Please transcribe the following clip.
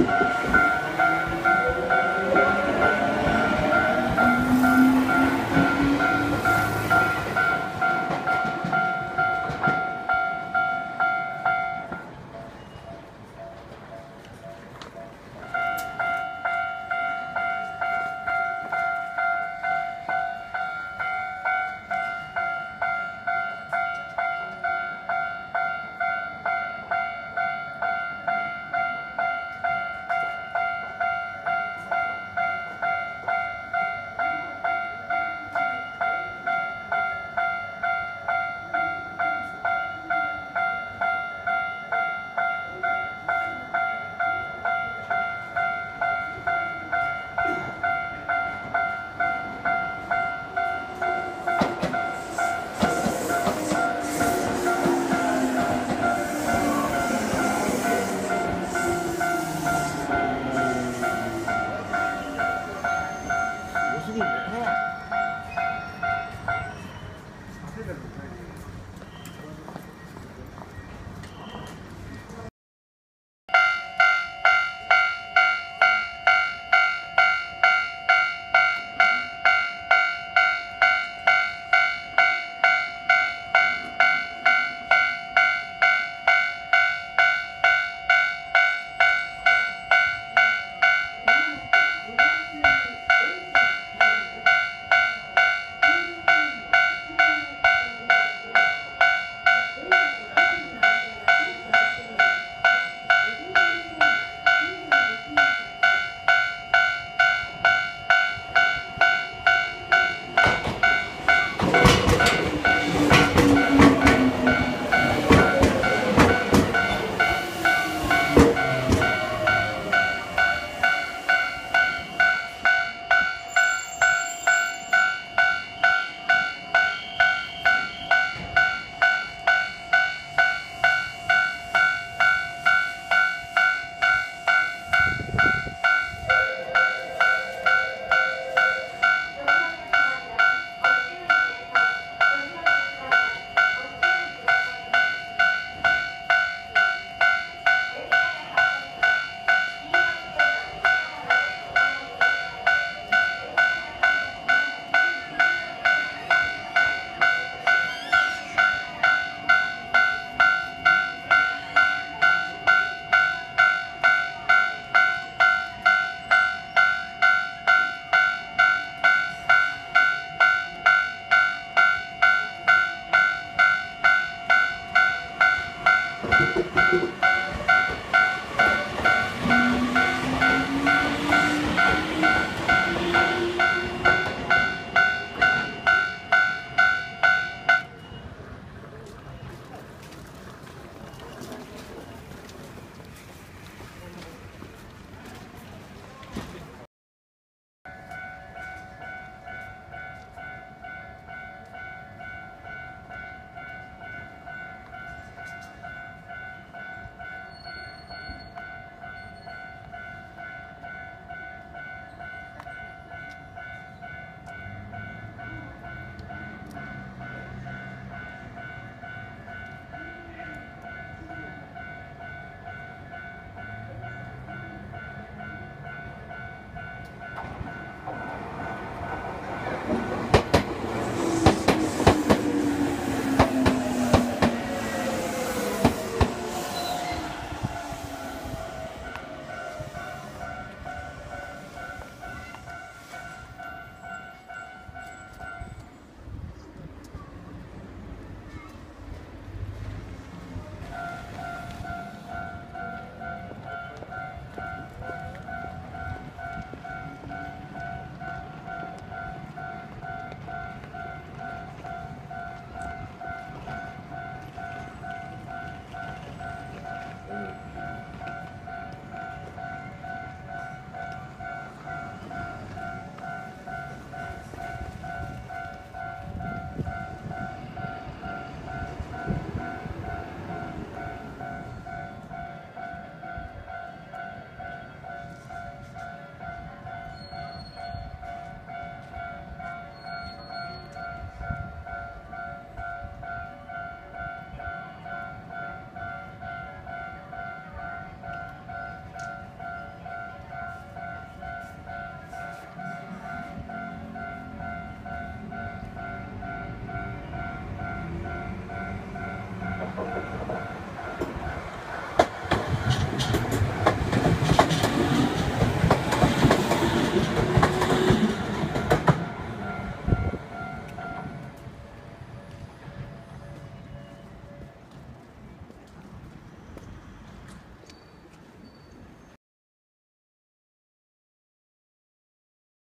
Música